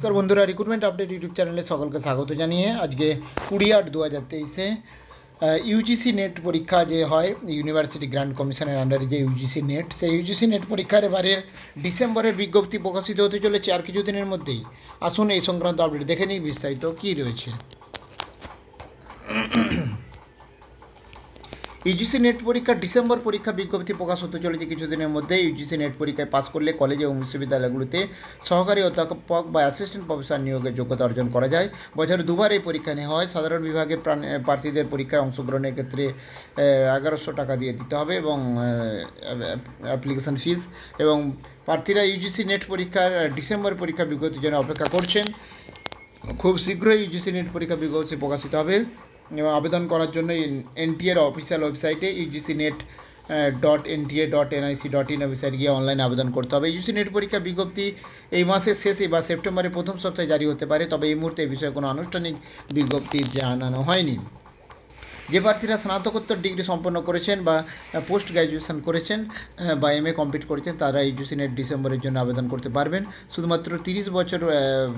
নমস্কার বন্ধুরা recruitment update YouTube চ্যানেলে সকলকে স্বাগত জানিয়ে আজকে কুড়ি আট দু হাজার তেইশে ইউজিসি নেট পরীক্ষা যে হয় ইউনিভার্সিটি গ্র্যান্ড কমিশনের আন্ডারে যে ইউজিসি নেট সেই ইউজিসি নেট পরীক্ষার এবারে ডিসেম্বরের বিজ্ঞপ্তি প্রকাশিত হতে চলেছে আর কিছু দিনের মধ্যেই। আসুন এই সংক্রান্ত আপডেট দেখে নিই, বিস্তারিত কী রয়েছে। ইউজিসি নেট পরীক্ষা ডিসেম্বর পরীক্ষা বিজ্ঞপ্তি প্রকাশ হতে চলেছে কিছুদিনের মধ্যে। ইউজিসি নেট পরীক্ষায় পাস করলে কলেজ এবং বিশ্ববিদ্যালয়গুলোতে সহকারী অধ্যাপক বা অ্যাসিস্ট্যান্ট প্রফেসর নিয়োগের যোগ্যতা অর্জন করা যায়। বছরে দুবার এই পরীক্ষা নেওয়া হয়। সাধারণ বিভাগে প্রার্থীদের পরীক্ষায় অংশগ্রহণের ক্ষেত্রে এগারোশো টাকা দিয়ে দিতে হবে এবং অ্যাপ্লিকেশন ফিস এবং প্রার্থীরা ইউজিসি নেট পরীক্ষার ডিসেম্বর পরীক্ষা বিজ্ঞপ্তির জন্য অপেক্ষা করছেন। খুব শীঘ্রই ইউজিসি নেট পরীক্ষা বিজ্ঞপ্তি প্রকাশিত হবে। এবং আবেদন করার জন্য এনটিএর অফিসিয়াল ওয়েবসাইটে UGC NET dot NTA dot NIC dot in website গিয়ে অনলাইনে আবেদন করতে হবে। ইউজিসি নেট পরীক্ষা বিজ্ঞপ্তি এই মাসের শেষে বা সেপ্টেম্বরের প্রথম সপ্তাহে জারি হতে পারে, তবে এই মুহূর্তে এই বিষয়ে কোনো আনুষ্ঠানিক বিজ্ঞপ্তি জানানো হয়নি। যে প্রার্থীরা স্নাতকোত্তর ডিগ্রি সম্পন্ন করেছেন বা পোস্ট গ্র্যাজুয়েশন করেছেন বা এম এ কমপ্লিট করেছেন, তারা ইউজিসি নেট ডিসেম্বরের জন্য আবেদন করতে পারবেন। শুধুমাত্র তিরিশ বছর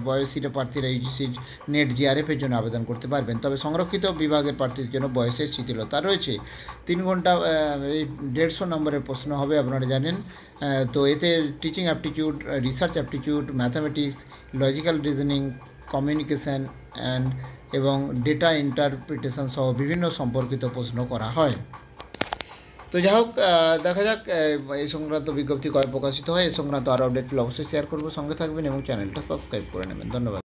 বয়সীরা প্রার্থীরা ইউজিসি নেট জিআরএফের জন্য আবেদন করতে পারবেন। তবে সংরক্ষিত বিভাগের প্রার্থীদের জন্য বয়সের শিথিলতা রয়েছে। তিন ঘণ্টা এই দেড়শো নম্বরের প্রশ্ন হবে, আপনারা জানেন। তো এতে teaching aptitude research aptitude mathematics logical reasoning communication and এবং ডেটা ইন্টারপ্রিটেশন সহ বিভিন্ন সম্পর্কিত প্রশ্ন করা হয়। তো যাই হোক দেখা যাক এই সংক্রান্ত বিজ্ঞপ্তি কয় প্রকাশিত হয়, এই সংক্রান্ত আরও আপডেটগুলো অবশ্যই শেয়ার করব, সঙ্গে থাকবেন এবং চ্যানেলটা সাবস্ক্রাইব করে নেবেন। ধন্যবাদ।